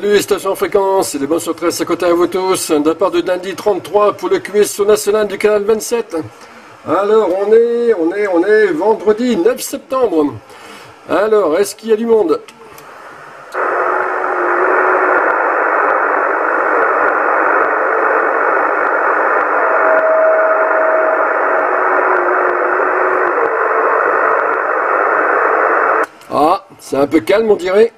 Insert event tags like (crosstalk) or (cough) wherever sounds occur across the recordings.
Salut station fréquence et les bonnes surprises à côté à vous tous. De part de Dandy 33 pour le QSO national du canal 27. Alors on est, on est, on est vendredi 9 septembre. Alors, est-ce qu'il y a du monde? Ah, c'est un peu calme on dirait.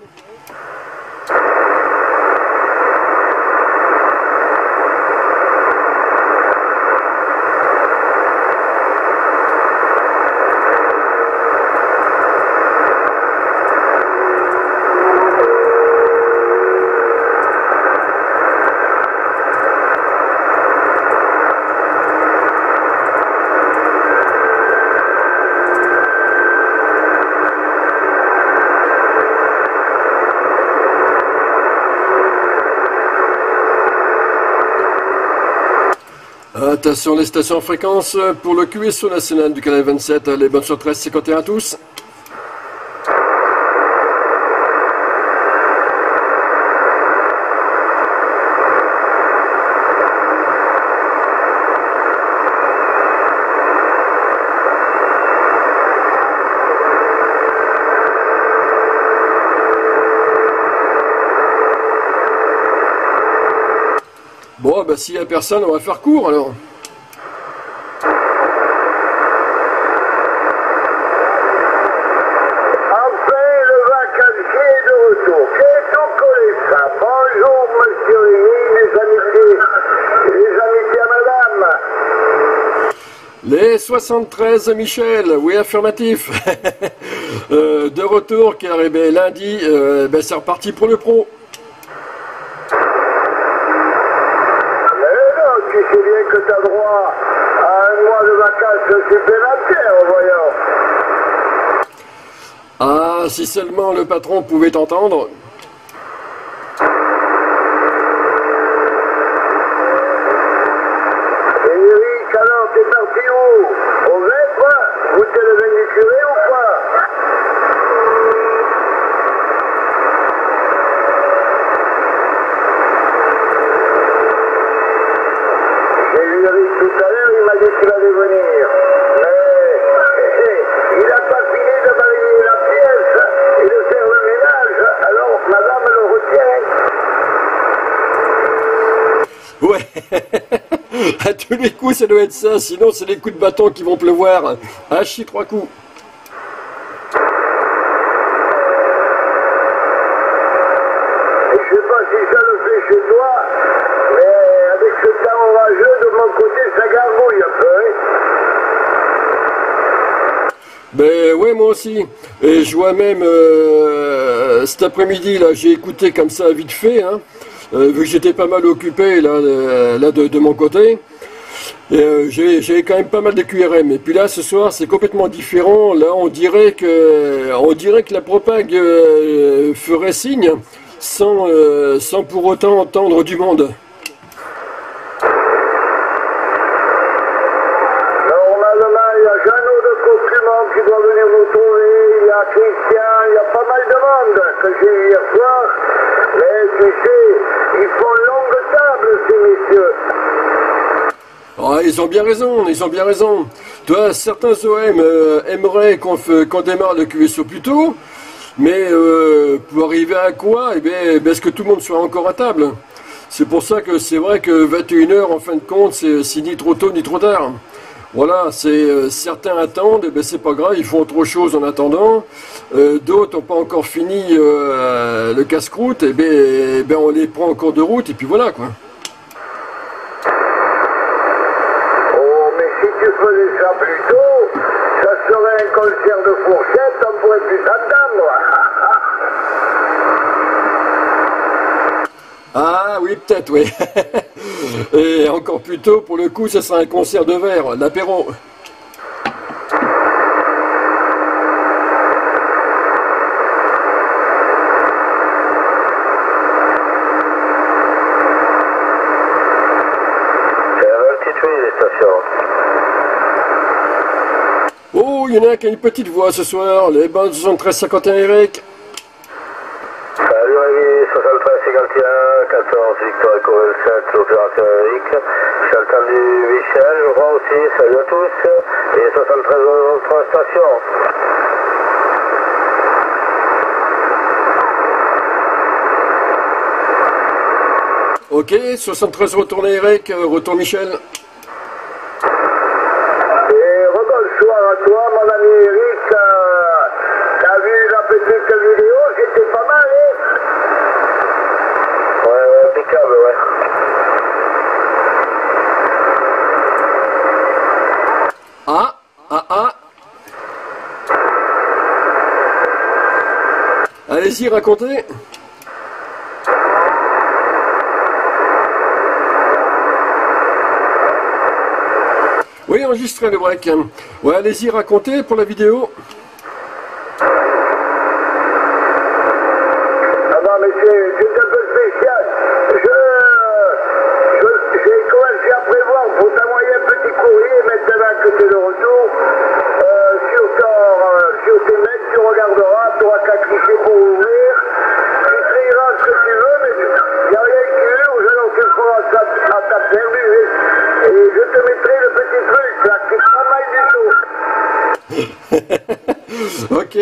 Attention les stations fréquences pour le QSO national du canal 27, les bonnes sur 13 51 à tous. Bon, bah s'il n'y a personne, on va faire court alors. Enfin, le vacancier est de retour. Qu'est-ce qu'on connaît ça Bonjour, monsieur Rémy, les amitiés. Les amitiés à madame. Les 73 Michel, oui affirmatif. (laughs) Euh, de retour car eh ben, lundi, euh, ben, c'est reparti pour le pro. Mais non, tu sais bien que tu as droit à un mois de vacances supplémentaires, voyons. Ah, si seulement le patron pouvait t'entendre. Et Eric, alors, t'es parti où Au vêpres Vous t'es le vin du curé ou quoi J'ai vu Eric tout à l'heure, il m'a dit qu'il allait venir. Mais il n'a pas fini de balayer la pièce et de faire le ménage, alors madame le retient. Ouais. À tous les coups, ça doit être ça. Sinon, c'est les coups de bâton qui vont pleuvoir. Ah, chi trois coups. Je sais pas si ça le fait chez toi, mais avec ce temps orageux, de mon côté, ça gargouille un peu. hein. Ben ouais, moi aussi. Et je vois même euh, cet après-midi, là, j'ai écouté comme ça vite fait, hein, euh, vu que j'étais pas mal occupé là, de, là, de, de mon côté. Euh, j'ai quand même pas mal de QRM. Et puis là, ce soir, c'est complètement différent. Là, on dirait que, on dirait que la propague euh, ferait signe euh, sans pour autant entendre du monde. Normalement, il y a Jeannot de Coquement qui doit venir nous trouver, il y a Christian, il y a pas mal de monde que j'ai eu hier soir. Mais tu sais, ils font longue table, ces messieurs. Ils ont bien raison, ils ont bien raison. Toi, certains OM euh, aimeraient qu'on démarre le QSO plus tôt, mais euh, pour arriver à quoi Eh eh est-ce que tout le monde soit encore à table? C'est pour ça que c'est vrai que 21h, en fin de compte, c'est ni trop tôt ni trop tard. Voilà, c'est euh, certains attendent, eh c'est pas grave, ils font autre chose en attendant. D'autres n'ont pas encore fini le casse-croûte, et eh ben on les prend en cours de route et puis voilà quoi. Oh, mais faisais ça plus tôt, ça serait un concert de fourchette, on pourrait plus s'entendre. (laughs) Ah oui, peut-être, oui. (laughs) Et encore plus tôt, pour le coup, ce sera un concert de verre, l'apéro. En a une petite voix ce soir, les bandes 73-51 Eric. Salut Rémi, 73 51. Corel 7, l'opérateur Eric. J'ai entendu Michel, je crois aussi. Salut à tous. Et 73 autres stations. Ok, 73 retourné Eric, euh, retour Michel. Et rebonsoir à toi, mon ami Eric. Euh, T'as vu la petite vidéo C'était pas mal, hein Ouais, ouais, impeccable, ouais. Ah, ah, ah. Racontez. Oui, enregistrez le break. Ouais, allez-y, racontez pour la vidéo. Ah non, mais c'est c'est un peu spécial. Je, je- j'ai commencé à prévoir pour t'envoyer un petit courrier maintenant que tu es de retour. Euh, sur, ton, euh, sur tes mails, tu regarderas, tu n'auras qu'à cliquer pour ouvrir. Tu trieras ce que tu veux, mais il n'y a rien qui urge, alors tu feras ça à ta perdu. Et je te mettrai le petit truc là, qui est pas mal du tout. Ok,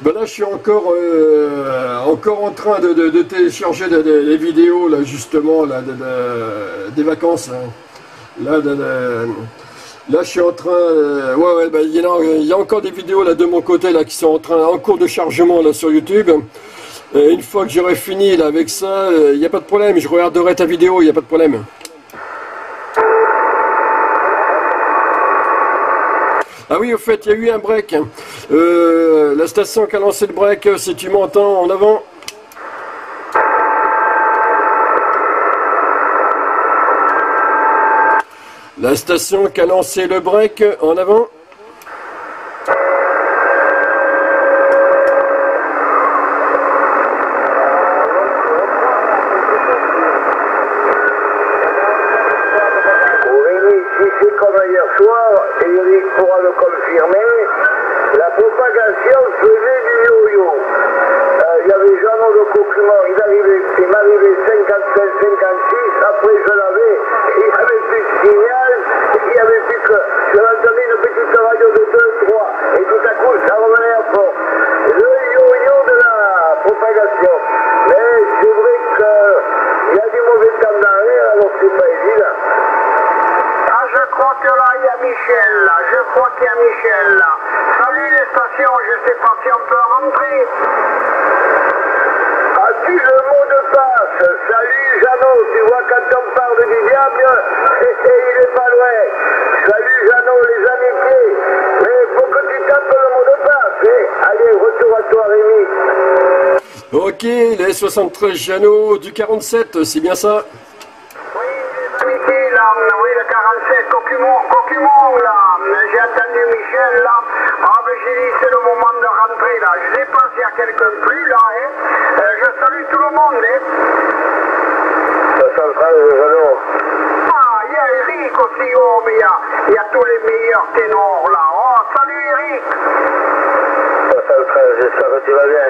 ben là je suis encore, euh, encore en train de, télécharger les vidéos là justement là, de- de- des vacances. Là, là je suis en train, euh, ouais ben, il y, a- encore des vidéos là de mon côté là qui sont en train, en cours de chargement là sur YouTube. Une fois que j'aurai fini là avec ça, euh, il n'y a pas de problème, je regarderai ta vidéo, il n'y a pas de problème. Ah oui, au fait, il y a eu un break. Euh, la station qui a lancé le break, euh, si tu m'entends, en avant. La station qui a lancé le break, en avant. Aurélie, si c'est comme hier soir, et Eric pourra le confirmer, la propagation faisait du yo-yo. Euh, Il y avait Jeannot de Coquement, il, arrivait, il m'arrivait 55, 56, après je l'avais, il n'y avait plus de signal, il n'y avait plus que, je l'entendais une petite radio de 2, 3, et tout à coup ça revenait à fond. Le yo-yo de la propagation. Mais c'est vrai qu'il y a du mauvais temps dans l'air, alors c'est pas évident. Ah, je crois que là, il y a Michel, là. Je crois qu'il y a Michel, là. Salut les stations, je sais pas si on peut rentrer. As-tu le mot de passe Salut Jeannot, tu vois quand on parle du diable, il est pas loin. Salut Jeannot, les amitiés. Mais faut que tu tapes le mot de passe. hein. Allez, retour à toi Rémi. Ok, les 73 Jeannot du 47, c'est bien ça Oui, les amitiés, là. Oui, le 47, Cocumon, Cocumon, là. J'ai entendu Michel, là. Ah, ben j'ai dit, c'est le moment de rentrer, là. Je sais pas s'il y a quelqu'un plus, là, hein. Euh, je salue tout le monde, hein. 73 Jeannot. Ah, il y a Eric aussi, oh, mais il y a, il y a tous meilleurs ténors, là. Oh, salut Eric. 73, j'espère que tu vas bien.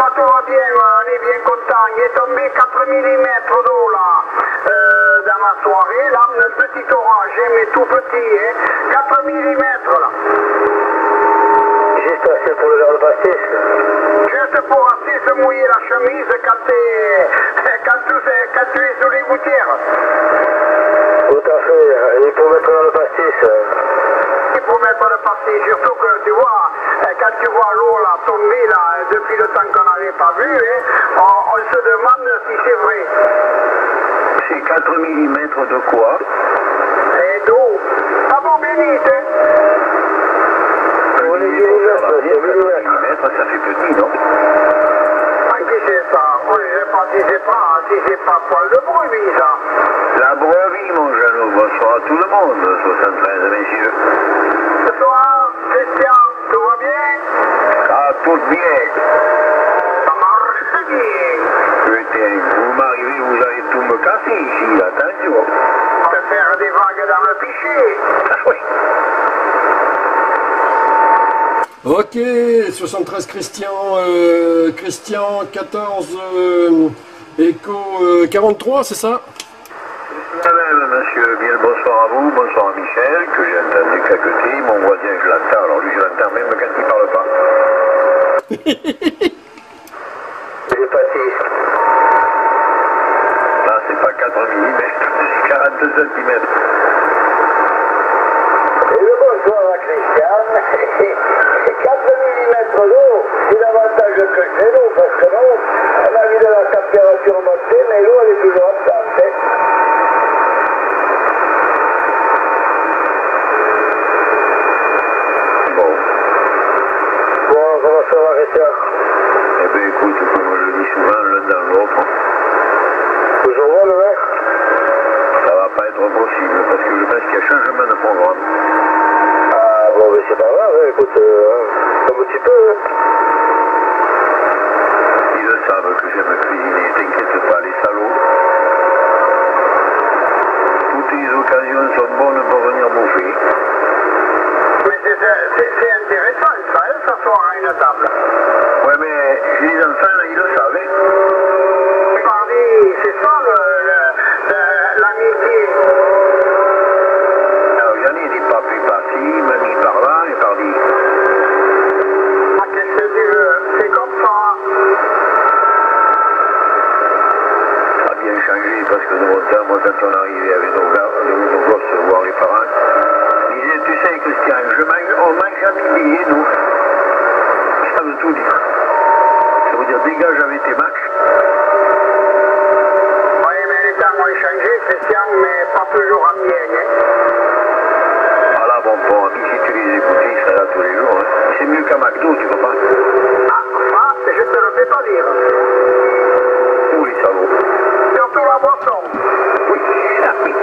Ah, tout va bien, on est bien content. Il est tombé 4 mm d'eau là, euh, dans la soirée, là, un petit hein, mais tout petit, hein. 4 mm là. Juste assez pour le verre de pastis. Juste pour assez se mouiller la chemise quand, (laughs) quand, tu, quand tu es sous les gouttières. Tout à fait. Et pour mettre dans le pastis. Il faut passé, surtout que tu vois, euh, quand tu vois l'eau là tomber là, depuis le temps qu'on n'avait pas vu, hein, on, on se demande si c'est vrai. C'est 4 mm de quoi Et d'eau. Ah bon, bénite, hein. Pour les millimètres, c'est millimètres. mm, ça fait petit, non Ah, qui c'est ça Oui, je sais pas si c'est pas, si c'est pas poil de brebis, ça. La brebis, mon Jeannot. Bonsoir à tout le monde, 73 messieurs. cassé ici, attention. On peut faire des vagues dans le pichet. Ah oui. Ok, 73 Christian, euh, Christian 14, euh, Echo euh, 43, c'est ça? Madame, monsieur, bien bonsoir à vous, bonsoir à Michel, que j'ai entendu caqueter, mon voisin je l'entends, alors lui je l'entends même quand il parle pas. (laughs) il est passé 4 mm, 42 cm. Et le bonsoir à Christian. 4 mm d'eau, c'est l'avantage que j'ai l'eau, parce que non, on a vu de la température monter, mais l'eau elle est toujours absente. Bon. Bon, comment ça va, Christian Eh bien écoute, euh, comme tu peux. hein. Ils le savent que j'aime cuisiner, t'inquiète pas, les salauds. Toutes les occasions sont bonnes pour venir bouffer. Mais c'est c'est- c'est intéressant, ça, hein, s'asseoir à une table. Ouais, mais les enfants, là, ils le savent. hein. Pardi, c'est ça le- le- le- l'amitié. Alors, j'en ai des papis par-ci, mamie par-là, et par-dit. Ah, Qu'est-ce que tu veux C'est comme ça. Ça a bien changé, parce que de mon temps, moi, quand on arrivait avec nos, gars, nos, nos gosses voir les parents, ils disaient, tu sais, Christian, je mange, on mange jamais billet, nous. Ça veut tout dire. Ça veut dire, dégage avec tes matchs. Oui, mais les temps ont changé, Christian, mais pas toujours en bien. Hein. Ah là, bon, bon, ami, si tu les écoutes, ils seraient là tous les jours. hein. C'est mieux qu'à McDo, tu vois pas Ah, ça, je te le fais pas dire. Où les salauds Surtout la boisson. Oui, ah oui.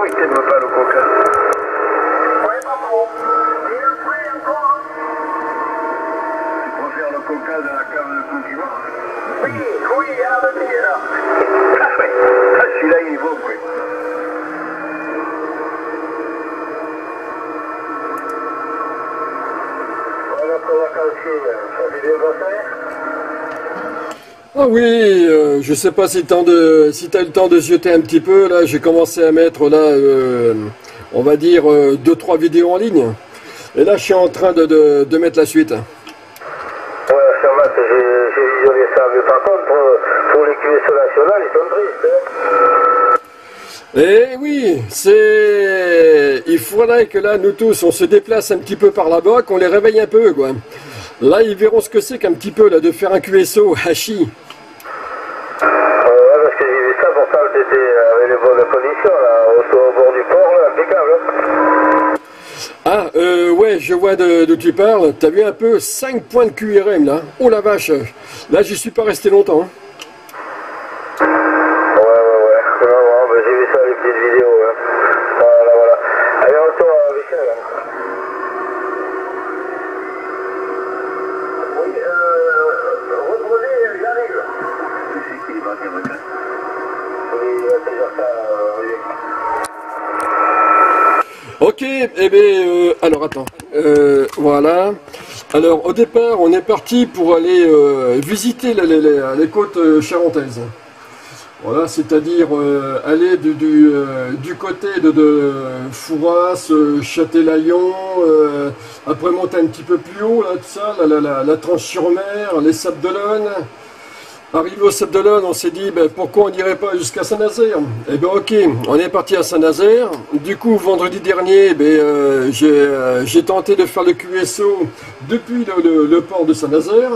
Oui, t'aimes pas le coca Oui, pas trop. Il le fait encore. Tu préfères le coca de la cave de Coquimont Oui, oui, à la bière. Ah oui, ah, celui-là, il est bon, quoi. Voilà pour la calcine, ça fait bien passer Ah oui, euh, je sais pas si tu de, si as eu le temps de jeter un petit peu. Là, j'ai commencé à mettre là, euh, on va dire euh, deux trois vidéos en ligne. Et là, je suis en train de, de- de mettre la suite. Ouais, ça va, j'ai j'ai visionné ça, mais par contre, pour, pour les QSO nationales, ils sont tristes. Hein. Eh oui, c'est, il faudrait que là, nous tous, on se déplace un petit peu par là-bas, qu'on les réveille un peu, quoi. Là, ils verront ce que c'est qu'un petit peu là de faire un QSO hachi. Euh, ouais, parce que j'ai vu ça, pourtant, c'était avec les bonnes conditions, là, au, au bord du port, là, impeccable. Hein. Euh, ouais, je vois de- d'où tu parles. T'as vu un peu 5 points de QRM là. Oh la vache. Là, j'y suis pas resté longtemps. hein. Ouais, ouais, ouais. Non, non, mais j'ai vu ça, les petites vidéos. Hein. Voilà, voilà. Allez, retour à Michel. Hein. Oui, euh, reprenez, j'arrive. Tu sais qu'il est pas bien, regarde. Oui, il va te dire ça, euh, Olivier. Ok, eh bien, euh, alors attends. Euh, voilà. Alors, au départ, on est parti pour aller euh, visiter les, côtes charentaises. Voilà, c'est-à-dire aller du, côté de, de Fouras, Châtelaillon, après monter un petit peu plus haut, là, tout ça, la Tranche-sur-Mer, les Sables d'Olonne. Arrivé au Sable d'Olonne, on s'est dit ben, pourquoi on n'irait pas jusqu'à Saint-Nazaire Eh bien ok, on est parti à Saint-Nazaire. Du coup, vendredi dernier, ben, euh, j'ai euh, j'ai tenté de faire le QSO depuis le, port de Saint-Nazaire.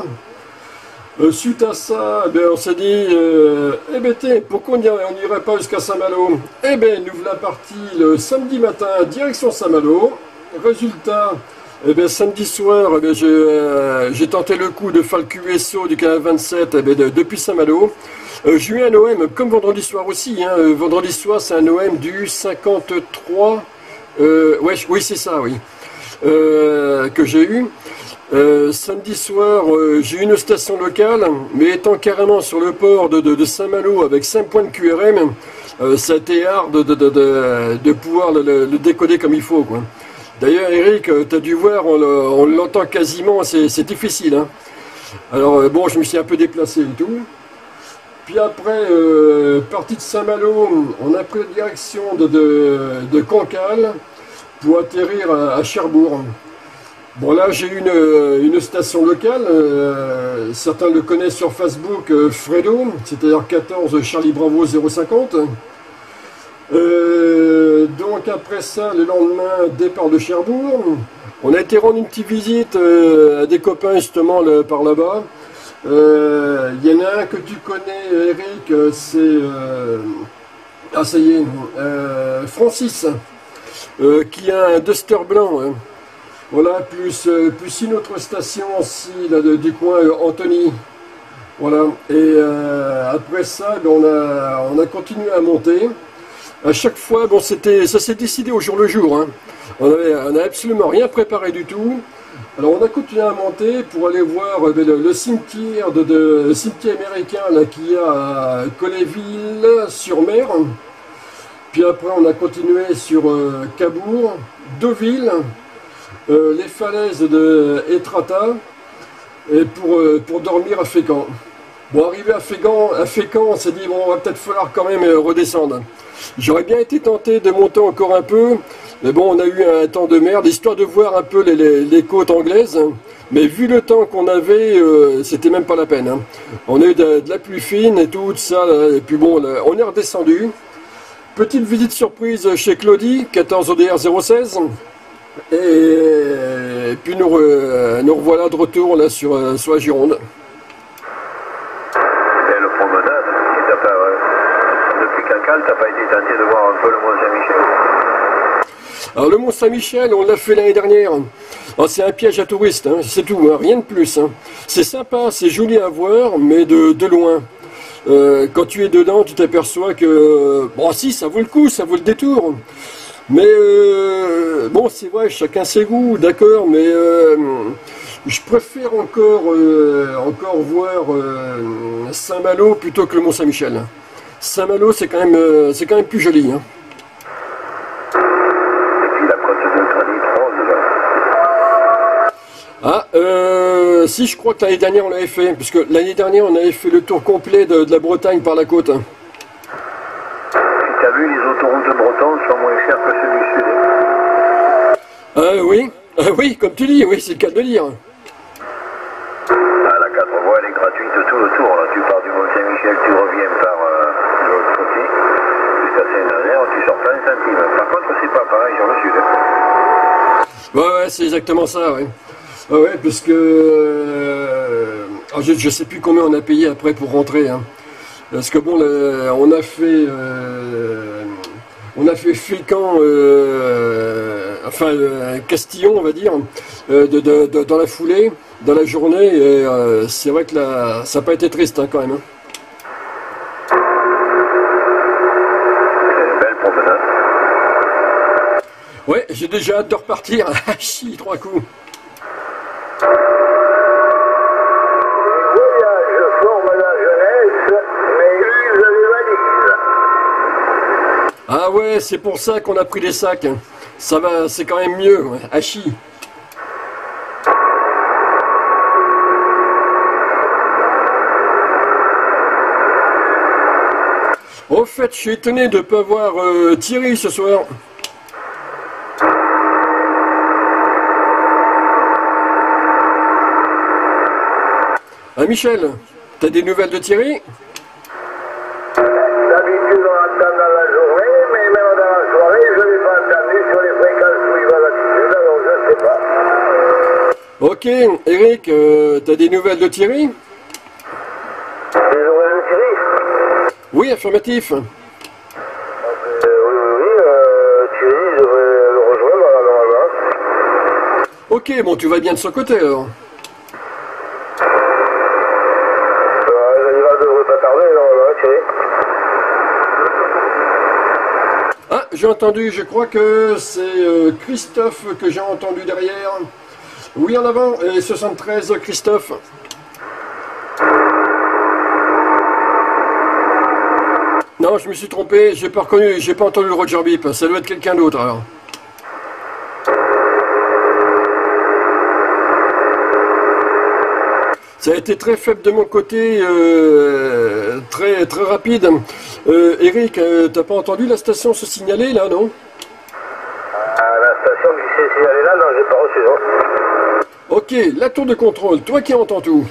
Euh, suite à ça, ben, on s'est dit, eh ben, pourquoi on n'irait pas jusqu'à Saint-Malo Eh bien, nous voilà partis le samedi matin, direction Saint-Malo. Résultat, eh ben, samedi soir, eh j'ai euh, j'ai tenté le coup de faire le QSO du canal 27 eh de- depuis Saint-Malo. Euh, j'ai eu un OM comme vendredi soir aussi. hein. Euh, vendredi soir, c'est un OM du 53. Euh, ouais, oui, c'est ça, oui. Que j'ai eu. Samedi soir, j'ai eu une station locale, mais étant carrément sur le port de, Saint-Malo avec 5 points de QRM, ça a été hard de, pouvoir le, le- le décoder comme il faut. quoi. D'ailleurs, Eric, tu as dû voir, on le- on l'entend quasiment, c'est difficile. hein. Alors, euh, bon, je me suis un peu déplacé et tout. Puis après, euh, partie de Saint-Malo, on a pris la direction de, Cancale pour atterrir à, Cherbourg. Bon là j'ai une, une station locale, euh, certains le connaissent sur Facebook, euh, Fredo, c'est-à-dire 14 Charlie Bravo 050. Euh, donc après ça, le lendemain, départ de Cherbourg. On a été rendre une petite visite euh, à des copains justement le- par là-bas. Euh, Il y en a un que tu connais, Eric, euh, c'est... euh, ah ça y est, euh, Francis, euh, qui a un Duster blanc. hein. Voilà, plus, euh, plus une autre station aussi là, du coin, euh, Anthony. Voilà, et euh, après ça, ben, on, a, on a continué à monter. À chaque fois, bon, c'était, ça s'est décidé au jour le jour. hein. On n'a absolument rien préparé du tout. Alors on a continué à monter pour aller voir euh, le, cimetière de, cimetière américain là qu'il y a à Colléville-sur-Mer. Puis après on a continué sur euh, Cabourg, Deauville, euh, les falaises de Etrata et pour, euh, pour dormir à Fécamp. Bon, arrivé à Fécamp, on s'est dit, bon, on va peut-être falloir quand même euh, redescendre. J'aurais bien été tenté de monter encore un peu, mais bon, on a eu un temps de merde, histoire de voir un peu les, côtes anglaises. Mais vu le temps qu'on avait, euh, c'était même pas la peine. hein. On a eu de, la pluie fine et tout, ça, et puis bon, on est redescendu. Petite visite surprise chez Claudie, 14 ODR 016. Et puis nous, nous revoilà de retour là sur, euh, sur la Gironde. Belle promenade. Et t'as pas, euh, depuis Cancale, t'as pas été tenté de voir un peu le Mont-Saint-Michel Alors le Mont Saint-Michel, on l'a fait l'année dernière. Alors, c'est un piège à touristes, hein, c'est tout, hein, rien de plus. hein. C'est sympa, c'est joli à voir, mais de, loin. Euh, quand tu es dedans, tu t'aperçois que, bon si, ça vaut le coup, ça vaut le détour. Mais euh, bon, c'est vrai, chacun ses goûts, d'accord, mais euh, je préfère encore, encore voir Saint-Malo plutôt que le Mont Saint-Michel. Saint-Malo, c'est quand même, c'est quand même plus joli. Hein. Et puis la côte de granit rose, là. Ah, euh, si je crois que l'année dernière on l'avait fait, parce que l'année dernière on avait fait le tour complet de, de la Bretagne par la côte. Si t'as vu, les autoroutes bretonnes sont moins chères que ceux du sud. Ah oui, ah oui, comme tu dis, oui, c'est le cas de le dire. Ah, la 4 voies, elle est gratuite tout le tour. Là. Tu pars du Mont-Saint-Michel, tu reviens par euh, de l'autre côté, jusqu'à Saint-Nazaire, tu sors pas un centime. Par contre, c'est pas pareil sur le sud. Ouais, ouais, c'est exactement ça, ouais. Ah ouais, parce que euh, ah, je, je sais plus combien on a payé après pour rentrer. Hein. Parce que bon, le- on a fait, euh, on a fait Fécamp, euh, enfin euh, Castillon, on va dire, euh, de, de- de- dans la foulée, dans la journée. Et c'est vrai que ça n'a pas été triste hein, quand même. hein. Ouais, j'ai déjà hâte de repartir. (laughs) Ah, chi, trois coups. Voyage forme la jeunesse, mais use les valises. Ah c'est pour ça qu'on a pris des sacs. Ça va, c'est quand même mieux. ouais. Au fait, je suis étonné de ne pas voir euh, Thierry ce soir. Ah Michel, t'as des nouvelles de Thierry? Ok, Eric, euh, t'as des nouvelles de Thierry? Des nouvelles de Thierry? Oui, affirmatif. Euh, Oui, oui, oui, euh, Thierry devrait le rejoindre à la Ok, bon, tu vas bien de son côté alors. Euh, normalement. Ah, j'ai entendu, je crois que c'est euh, Christophe que j'ai entendu derrière. Oui, en avant, et 73, Christophe. Non, je me suis trompé, j'ai pas reconnu, j'ai pas entendu le Roger Beep, ça doit être quelqu'un d'autre alors. Ça a été très faible de mon côté, euh, très très rapide. Euh, Eric, euh, t'as pas entendu la station se signaler là, non? À la station qui s'est signalée là, non, j'ai pas reçu, non. Ok, la tour de contrôle, toi qui entends tout.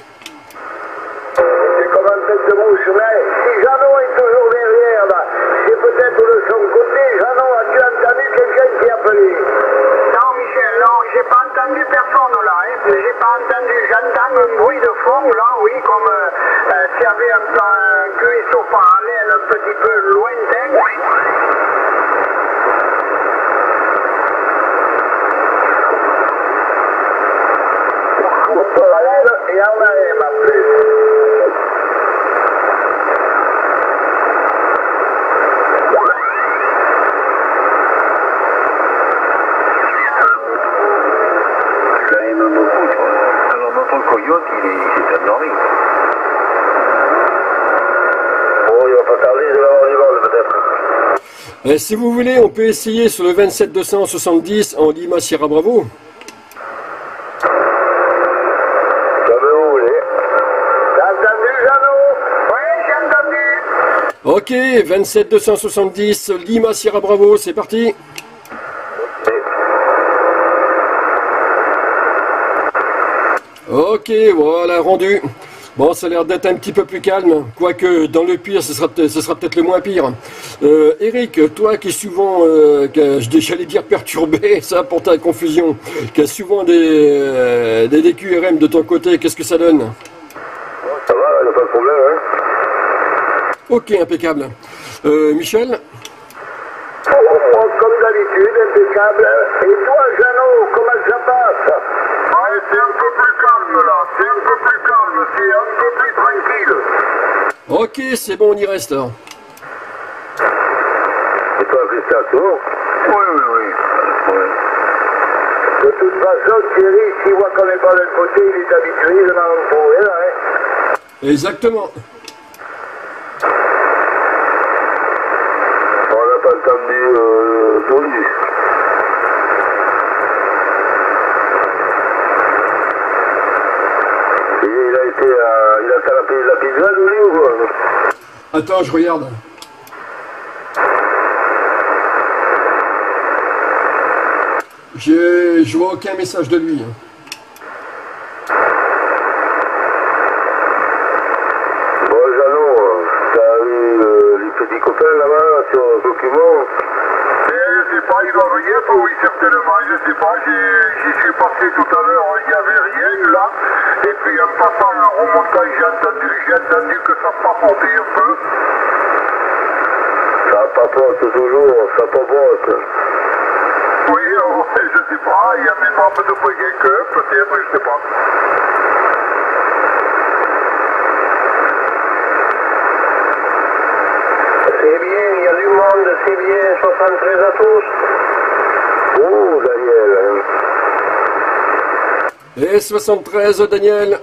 C'est comme un tête de mouche, mais si Jeannot est toujours derrière, là, c'est peut-être de son côté. Jeannot, as-tu entendu quelqu'un qui appelait Non, Michel, non, j'ai pas entendu personne là. Hein. J'ai pas entendu. J'entends un bruit de fond là, oui, comme euh, euh, s'il y avait un, un cuisseau parallèle un petit peu lointain. Toi. Alors, il va si vous voulez, on peut essayer sur le 27 270 en Lima Sierra Bravo. Comme vous voulez. T'as entendu, Jeannot Oui, j'ai entendu. Ok, 27 270 Lima Sierra Bravo, c'est parti. Ok, voilà, rendu. Bon, ça a l'air d'être un petit peu plus calme, quoique dans le pire, ce sera, peut-être le moins pire. Euh, Eric, toi qui es souvent, euh, j'allais dire perturbé, (laughs) ça pour ta confusion, qui a souvent des, euh, des DQRM de ton côté, qu'est-ce que ça donne Ça va, il n'y a pas de problème, hein. Ok, impeccable. Euh, Michel Comme d'habitude, impeccable. Et toi, Jeannot, comment ça passe Ouais, c'est un peu plus calme là. C'est un peu plus calme. C'est un peu plus tranquille. Ok, c'est bon, on y reste. alors. Et toi, c'est bon Oui, oui, oui. De. De toute façon, Thierry, s'il voit qu'on n'est pas d'un côté, il est habitué, il en a un problème, hein. Exactement. On n'a pas entendu euh, Tony. Et il a été à... Il a fait la, pi- la pizza, lui, ou quoi Attends, je regarde. Je vois aucun message de lui. hein. Bon, Jeannot, euh, t'as eu euh, les petits copains là-bas sur le document Et je sais pas, il doit y être, oui, certainement, je sais pas, j'ai- j'y suis passé tout à l'heure, il n'y avait rien là, et puis en passant, en remontant, j'ai entendu, j'ai entendu que ça papotait un peu. Ça papote toujours, ça papote. Oui, oh, je sais pas, il y a mes membres de Breguet que, peut-être, je sais pas. C'est bien, il y a du monde, c'est bien, 73 à tous. Oh, Daniel, hein. Et 73, Daniel.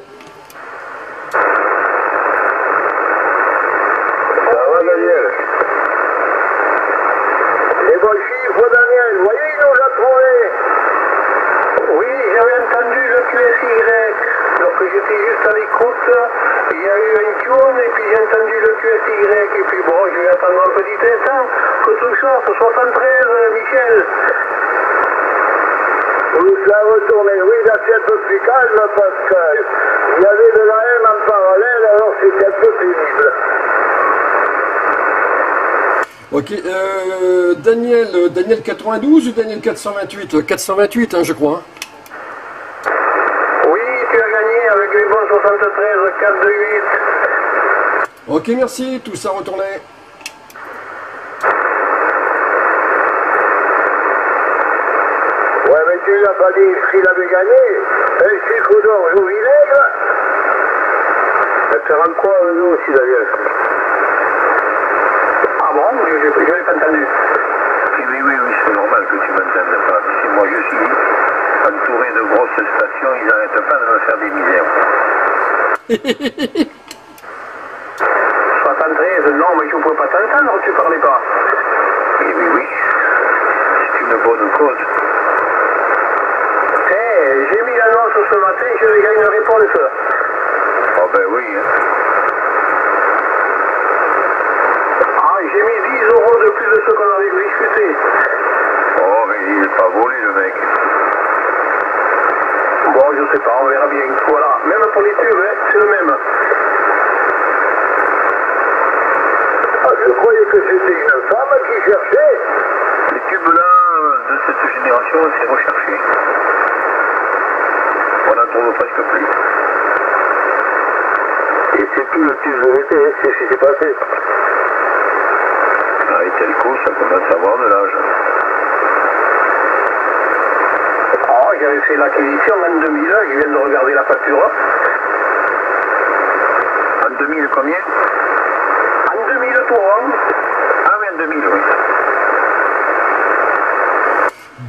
ça va, Daniel Les bons chiffres, Daniel, voyez, il nous a trouvé. Oui, j'avais entendu le QSY, donc j'étais juste à l'écoute, il y a eu un tune, et puis j'ai entendu le QSY, et puis bon, je vais attendre un petit instant, que tout sorte, 73, Michel. Retourné, oui, un peu plus calme parce qu'il y avait de la M en parallèle, alors c'était un peu pénible. Ok, euh, Daniel, euh, Daniel 92 ou Daniel 428 Euh, 428, hein, je crois. hein. Oui, tu as gagné avec les bons 73, 4 de 8. Ok, merci, tout ça retourné. Ouais, mais tu lui as pas dit qu'il avait gagné. Un chiffre d'or joue vinaigre. Elle te rend quoi, nous aussi, Daniel Ah bon, je je l'ai pas entendu. Oui, oui, oui, oui, c'est normal que tu m'entendes pas. Si moi je suis entouré de grosses stations, ils n'arrêtent pas de me faire des misères. (laughs) 73, non, mais je ne pouvais pas t'entendre, tu parlais pas. Oui, oui, oui. C'est une bonne cause. Eh, j'ai mis l'annonce ce matin, j'ai déjà une réponse. Ben oui. Hein. Ah, j'ai mis 10 euros de plus de ce qu'on avait discuté. Oh, mais il n'est pas volé le mec. Bon, je sais pas, on verra bien. Voilà, même pour les tubes, hein, c'est le même. Ah, je croyais que c'était une femme qui cherchait. Les tubes là, de cette génération, c'est recherché. Presque plus. Et c'est plus le tube de l'été, c'est ce qui s'est passé. Ah, et tel coup, ça commence à avoir de l'âge. Ah, j'avais fait l'acquisition en 2000, je viens de regarder la facture. En 2000 combien? En 2003, Ah oui, en 2000, oui.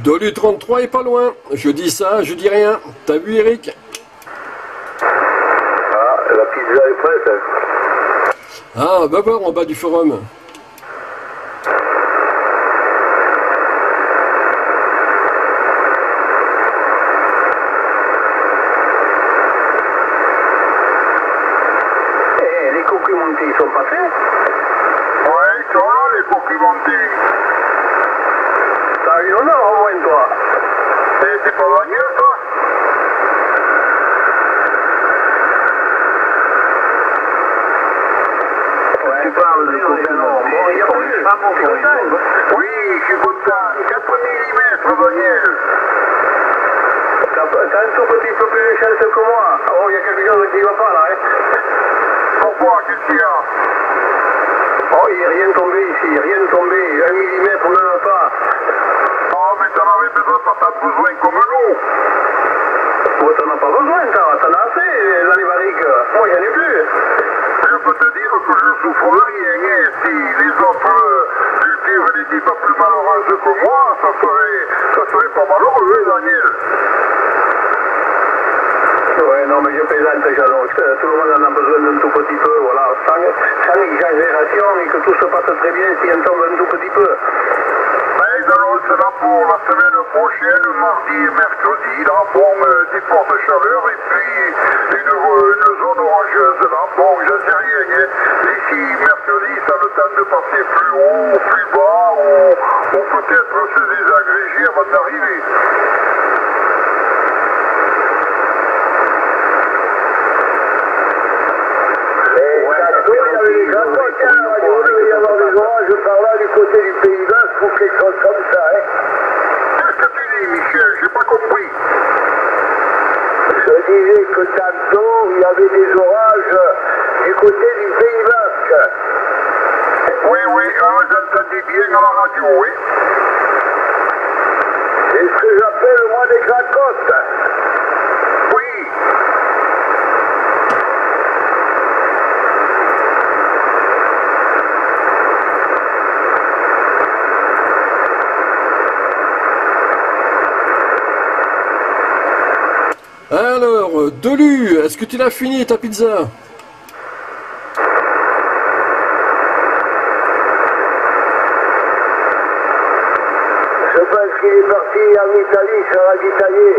Dolu 33 est pas loin. Je dis ça, je dis rien. T'as vu Eric Ah, la pizza est prête. Ah, va voir en bas du forum. eh, les coquilles montées, ils sont passés. Ouais, toi, les documentés. T'as eu l'honneur au moins, toi. Et c'est pas venu, toi Tu parles de côté Bon, il y a pour plus. les femmes ou pour les hommes Oui, je suis content. 4 mm, Daniel. T'as t'as un tout petit peu plus de chance que moi. Oh, il y a quelque chose qui va pas là. Hein. Pourquoi Qu'est-ce qu'il y a Oh, il n'y a rien tombé ici, rien tombé. Un millimètre, même pas. Oh, mais t'en avais besoin, t'as pas besoin comme nous. Moi, t'en as pas besoin, t'en t'en as assez, l'année varique. Moi, j'en ai plus. Je peux te dire que je souffre de rien. Et si les autres euh, cultures n'étaient pas plus malheureuses que moi, ça serait, ça serait pas malheureux, Daniel. Ouais, non, mais je plaisante, Jalon. Tout le monde en a besoin d'un tout petit peu, voilà. Sans, sans exagération et que tout se passe très bien si on tombe un tout petit peu. Mais c'est là pour la semaine prochaine, mardi et mercredi, là, bon, euh, des fortes chaleurs et puis une, une zone orageuse, là, bon, je sais rien, hein. D'ici mercredi, ça a le temps de passer plus haut, plus bas, ou, ou peut-être se désagréger avant d'arriver. du côté du Pays Basque ou quelque chose comme ça, hein. Qu'est-ce que tu dis, Michel? J'ai pas compris. Je disais que tantôt, il y avait des orages du côté du Pays Basque. Oui, oui, ah, j'entendais bien à la radio, oui. C'est ce que j'appelle moi des cracottes. Oui. Alors, Dolu, est-ce que tu l'as fini ta pizza Je pense qu'il est parti en Italie, ça va d'Italie.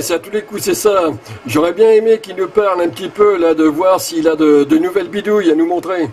C'est à tous les coups, c'est ça. J'aurais bien aimé qu'il nous parle un petit peu là de voir s'il a de nouvelles bidouilles à nous montrer.